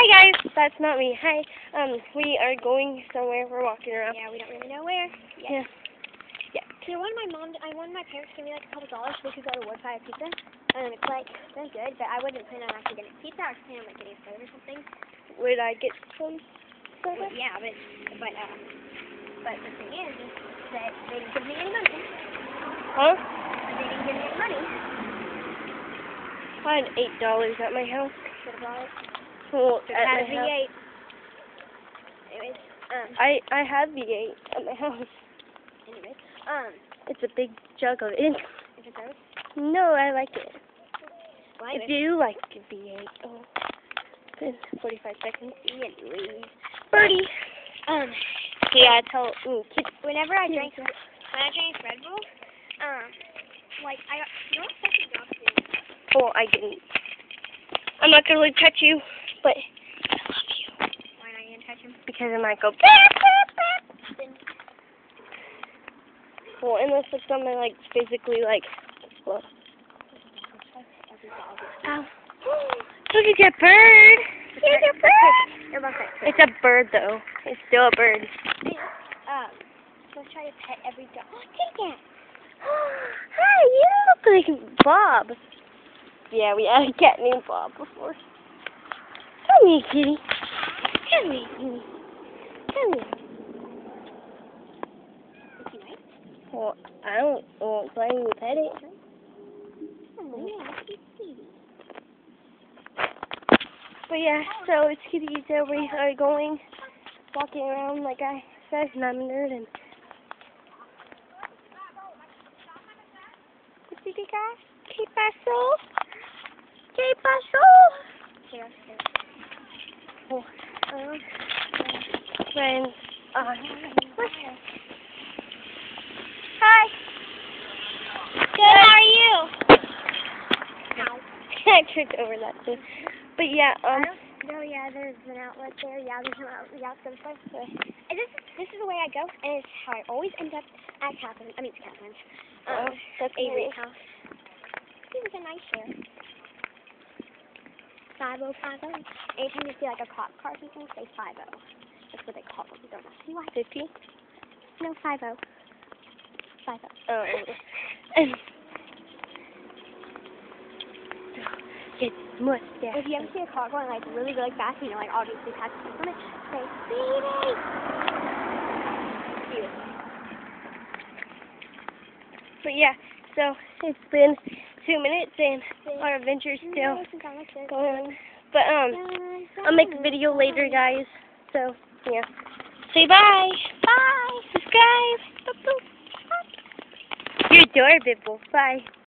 Hi guys, that's not me. Hi. Um, we are going somewhere. We're walking around. Yeah, we don't really know where. Yeah. Yeah. So I wanted my mom, I wanted my parents to give me like a couple dollars so we could go to Woodfire Pizza. And it's like, really good, but I wasn't planning on actually getting pizza. I was planning on like getting a soda or something. Would I get some soda? Well, yeah, but, but, uh, but the thing is, is that they didn't give me any money. Huh? They didn't give me any money. I had eight dollars at my house. Should have brought it. Well, Should at have my had a house. V8. Anyways, um, I I have V8 at my house. anyways, um, It's a big jug of it. is it gross? No, I like it. Well, If you like V8, oh, then 45 seconds. anyways, Birdie. um, Yeah, tell mm, keep whenever I drank, when I drank Red Bull, um, like, I got, you know what such a dog food? Well, I didn't. I'm not gonna touch you, but I love you Why not you touch him? because it might go. Well, unless it's something like physically like. Well, ow. Look at that bird. Here's a bird. You're about to It's a bird though. It's still a bird. Um, let's try to pet every dog. Oh, kitty cat! Hi, you look like Bob. Yeah, we had a cat named Bob before. Come here, kitty. Come here, kitty. Come here. Well, I don't won't play you pet it. But yeah, so it's Kitty so we are going walking around like I said, and I'm a nerd and ¿Qué ¿Qué pasó? ¿Qué pasó? Here, here. Oh, um, friends. Uh, Hi. Good. How are you? I tripped over that too. But yeah, um, No, yeah, there's an outlet there. Yeah, there's an outlet. Yeah, it's gonna play. And this, this is the way I go, and it's how I always end up at Catherine. I mean, it's Catherine's. oh, Um, that's Avery's house. It was a nice oh five oh. Anytime you see like a cop car, you can say five oh. What they call them. Don't ask me why. Fifty. No, five oh. Five oh. Oh, and his mustache. If you ever see a car going like really, really fast, you know, like obviously the speed limit, say. Speedy. But yeah, so it's been two minutes and our adventure's still going on. But um, I'll make a video later, guys. So yeah. Say bye. Bye. Subscribe. You're adorable. Bye.